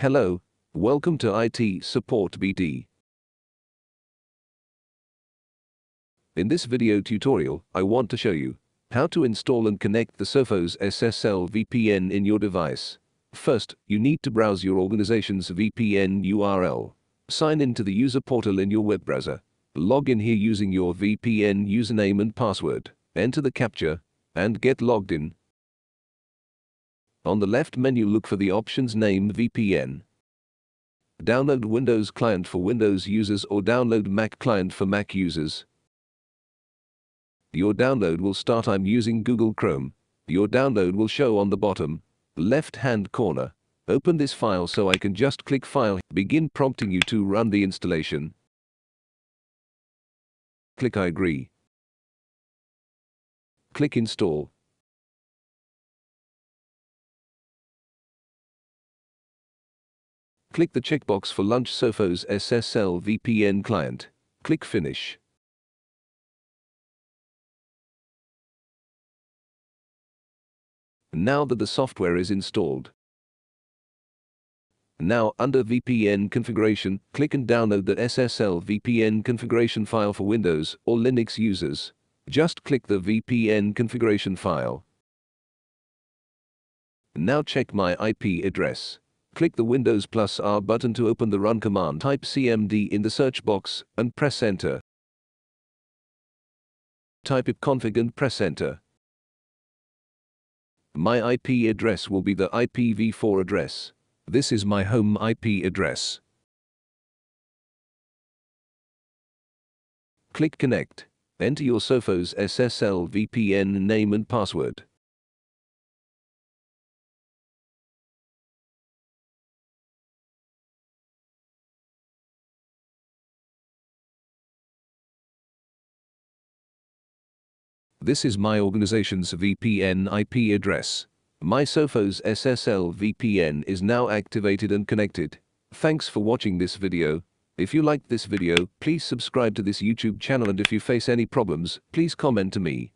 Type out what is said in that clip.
Hello, welcome to IT Support BD. In this video tutorial, I want to show you how to install and connect the Sophos SSL VPN in your device. First, you need to browse your organization's VPN URL. Sign in to the user portal in your web browser. Log in here using your VPN username and password. Enter the captcha and get logged in. On the left menu look for the options name VPN. Download Windows client for Windows users or download Mac client for Mac users. Your download will start I'm using Google Chrome. Your download will show on the bottom left hand corner. Open this file so I can just click file, begin prompting you to run the installation. Click I agree. Click install. Click the checkbox for Launch Sophos SSL VPN client. Click Finish. Now that the software is installed. Now under VPN configuration, click and download the SSL VPN configuration file for Windows or Linux users. Just click the VPN configuration file. Now check my IP address. Click the Windows plus R button to open the run command. Type CMD in the search box and press enter. Type ipconfig and press enter. My IP address will be the IPv4 address. This is my home IP address. Click Connect. Enter your Sophos SSL VPN name and password. This is my organization's VPN IP address. My Sophos SSL VPN is now activated and connected. Thanks for watching this video. If you liked this video, please subscribe to this YouTube channel and if you face any problems, please comment to me.